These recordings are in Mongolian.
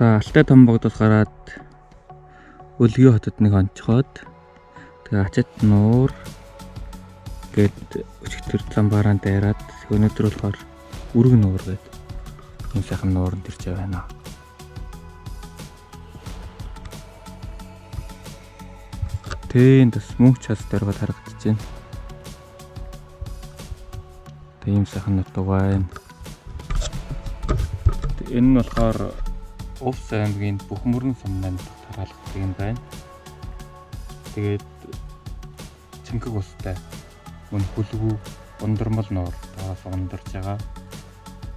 За Алтай Томбогдоос гараад Өлгийн хотод нэг онцгоод тэгээ ачит нуур гээд өчигдөр замбараа дайраад өнөөдөр болохоор үрг нуур гээд юм сайхан нууранд ирж байна. Тэн бас мөнх час дөргөд харагдаж байна. Тийм сайхан нутаг байна. Энэ нь болохоор Увс аймгийн Бүхмөрөн сумнанд тараалагддаг юм байна. Тэгээд цэнгэг устай мөн хүлгүү ундрмал нуур таас ундарж байгаа.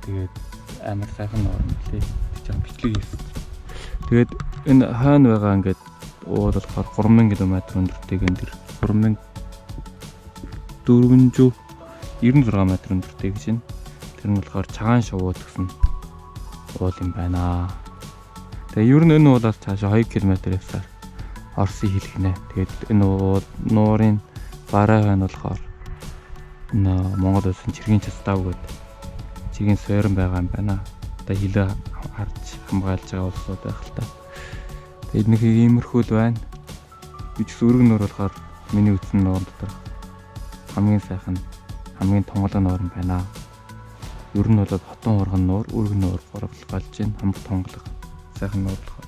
Тэгээд амар сайхан нуур лээ. Тэгж бичлэг хийсэн. Тэгээд энэ хаана байгаа ингээд уул болохоор 3000 км өндөртэй гэн дэр 3000 400 96 м өндөртэй гэж байна. Тэр нь болохоор цагаан шувууд гэсэн уул юм байна. Тэгээ ер нь энэ уулаас цаашаа 2 км явсаар Орсын хил гинэ. Тэгээд энэ нуурын бараа байна болохоор энэ Монгол улсын чиргийн цастаа өгöd чигийн сойрон байгаа юм байна. Одоо хилээ харж хамгаалж байгаа улсууд байх л та. Тэгээд нэг иймэрхүү л байна. Би ч өргөн нуур болохоор миний үтсэн нуур дотор хамгийн сайхан хамгийн тонголоо нуур юм байна. Ер нь бол хотон урган нуур, өргөн нуур гуравлгалж байна. Хамт тонголоо сайхан нуур болохоор